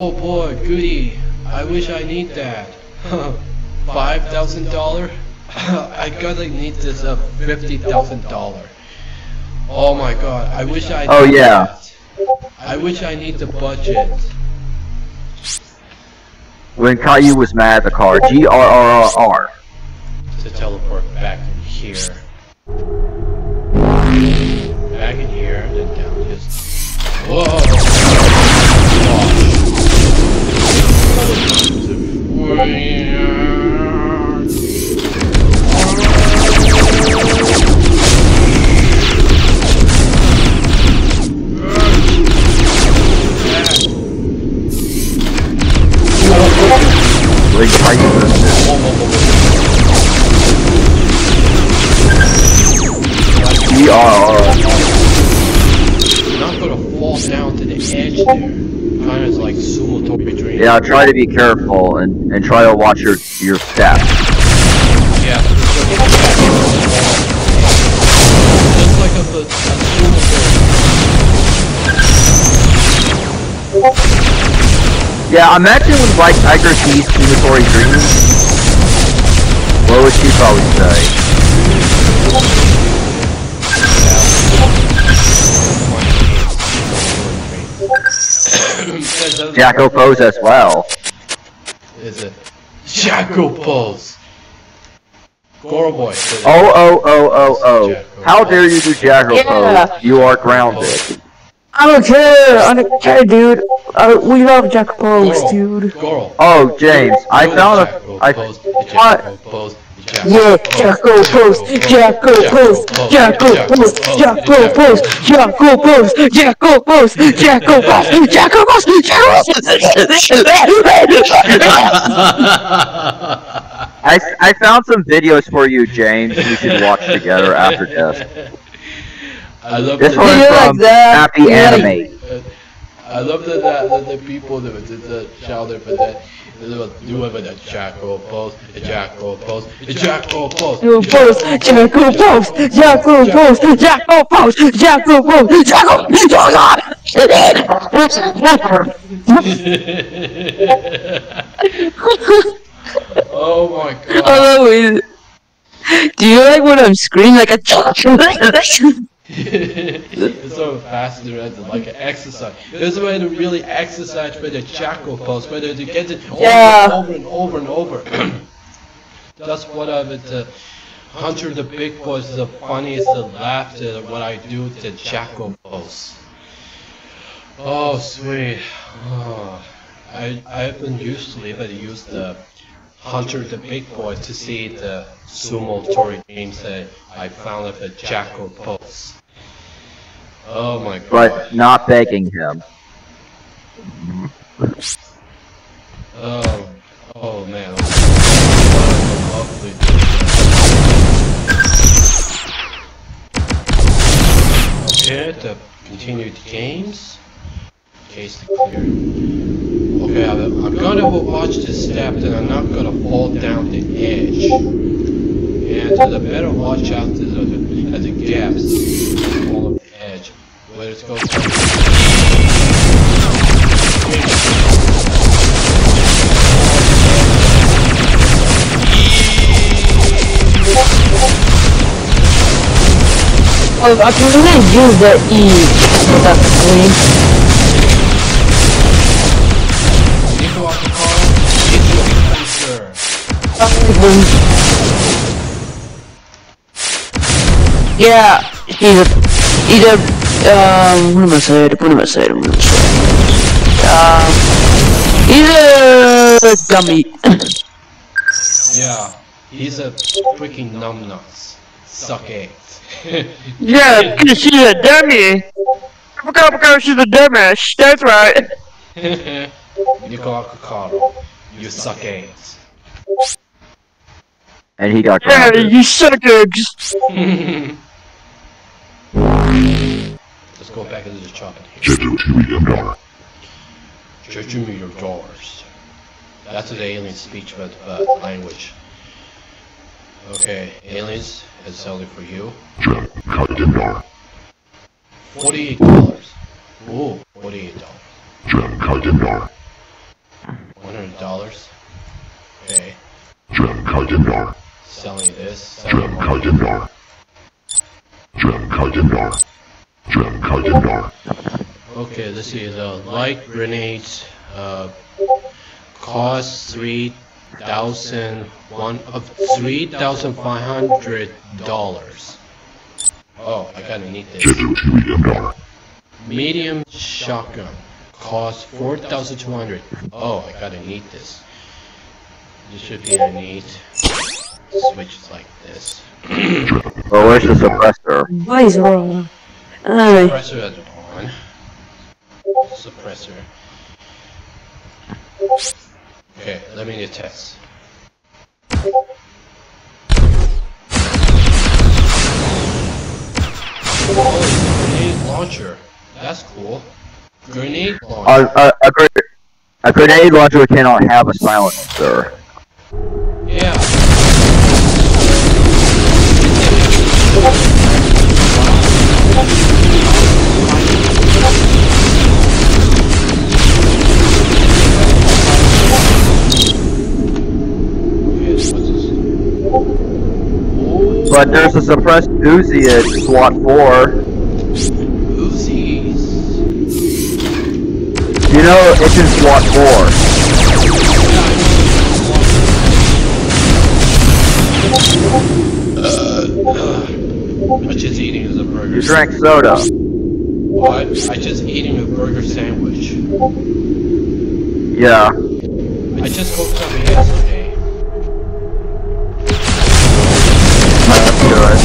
Oh boy, goody. I wish I need that. Five thousand dollar? I gotta need this uh, fifty thousand dollar. Oh my god, I wish I Oh, yeah. that. I wish I need the budget. When Caillou was mad at the car, G R R R R. to teleport back in here. Back in here, then down this. Whoa! Well, yeah. Edge there. Kind of like sumo. Yeah, try to be careful and, and try to watch your your steps. Yeah. Just like a, a sumo topi. Yeah, imagine when White Tiger sees Sumotori Dreams. What would she probably say? Jacko pose as well. Is it Jacko pose? Goro boy. Oh, oh, oh, oh, oh. How dare you do Jacko Yeah. pose? You are grounded. I don't care. I don't care, dude. Uh, we love Jack Pose, Goro, dude. Goro. Oh, James, I Do found the a. Jacko I, pose, the Jacko pose, Jacko Yeah, pose, Jacko pose, Jacko pose, Jacko pose, Jacko pose, Jacko pose, Jacko pose, Jacko pose, Jacko pose, I, I found some videos for you, James. We should watch together after this. I love This the, one Yeah, like from that. Happy Yeah. Anime. I love the the, the, the people that the, the shouted for that. They will do it the Jacko pose, the Jacko pose, the Jacko pose. Jacko pose, Jacko pose, Jacko pose, Jacko pose, Jacko pose, Jacko, oh my god. Oh, wait. Do you like when I'm screaming like a? It's so faster as like an exercise. There's a way to really exercise with the Jacko pose, whether to get it over Yeah. and over and over and over. That's what I've been to Hunter the Big Boy is the funniest the laughter what I do to Jacko pose. Oh sweet. Oh, I I've been usually but use the Hunter the Big Boy to see the sumo Tori games that I found of the Jacko pose. Oh my god. But not begging him. Oh, oh man. Lovely. Okay, the games. Case to clear. Okay, I'm, I'm gonna watch this step, and I'm not gonna fall down the edge. And so the better watch out to the, at the gaps on the edge. Where it's going. Oh, I can really use the E. for That screen. Yeah, he's a, he's a, um, what am I saying? What am I saying? What am I saying? Um, he's a dummy. Yeah, he's a freaking numbnuts. Suck eggs. yeah, because she's a dummy. Because, because she's a dumbass. That's right. Nico Acapara, you suck eggs. And he got Yeah, grounded. you suck eggs. Let's go back into the chopping here. Judge me your doors. That's the alien speech but uh, language. Okay, aliens, it's selling for you. Forty-eight dollars. Ooh, forty-eight dollars. hundred dollars. Okay, Kaidendar. selling this. Jen Selling more. Kaidendar. Jen Kaidendar. Jen Kaidendar. Okay, let's see. The light grenades uh, cost three thousand one of three thousand five hundred dollars. Oh, I gotta need this. Jetu TV Mdar. Medium shotgun cost four thousand two hundred. Oh, I gotta need this. This should be a need. Switch is like this. Well, where's the suppressor? What is wrong? Ay, Suppressor oh. is on. Suppressor. Okay, let me test. Oh, grenade launcher. That's cool. Grenade launcher. A, a, a, a grenade launcher cannot have a silencer. But there's a suppressed Uzi at SWAT 4. Uzis. You know, it's in SWAT 4. Uh, uh, I just eating as a burger. You drank soda. What? I just eating a burger sandwich. Yeah. I just cooked up yesterday. That's good.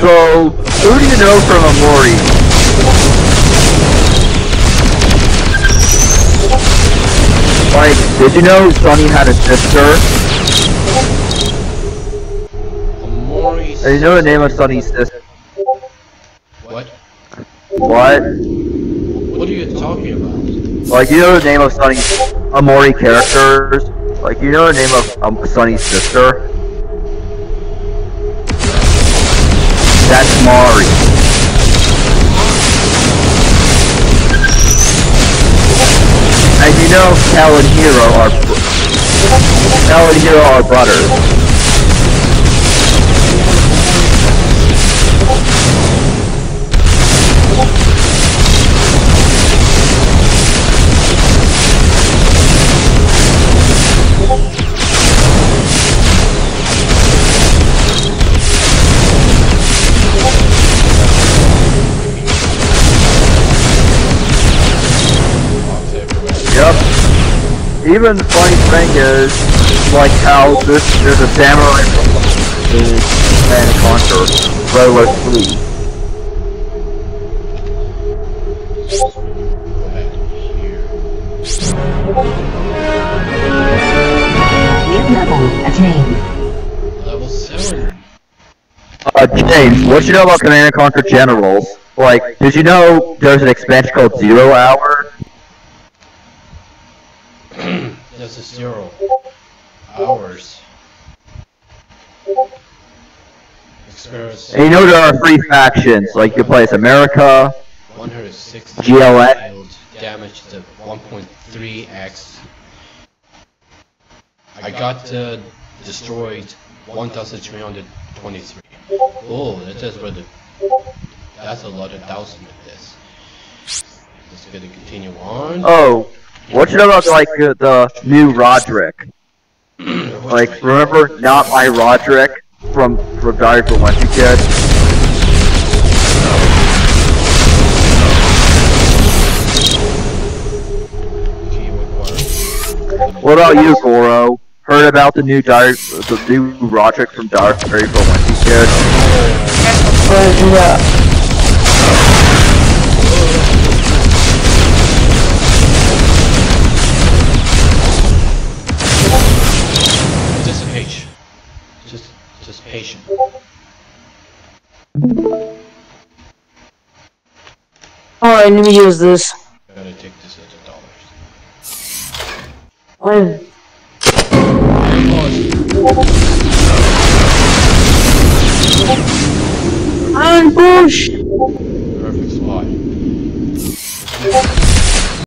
So, who do you know from Omori? Like, did you know Sunny had a sister? You know the name of Sunny's sister? What? What? What are you talking about? Like, you know the name of Sunny's Omori characters? Like, you know the name of um, Sunny's sister? That's Mari. And you know Kel and Hero are Kel and Hero are brothers. Even the funny thing is, like how this there's a samurai from and Conquer, Rolo ahead. Here. New level attained. Level 7. Uh, James, what you know about Command and Conquer Generals? Like, did you know there's an expansion called Zero Hour? There's a zero. Hours. Experience And you know there are three factions, like you play as America, 160 GLA. yield damage to 1.3x. I got uh, destroyed 1,323. Oh, that's just the. That's a lot of thousand of this. Let's gonna continue on. Oh, what about like uh, the new Rodrick? Like, remember not my Rodrick from from Diary for Wimpy Kid? What about you, Goro? Heard about the new Diary, the new Rodrick from Diary for Wimpy Kid? uh, yeah. Alright, let me use this. I gotta take this as a dollars. Fine.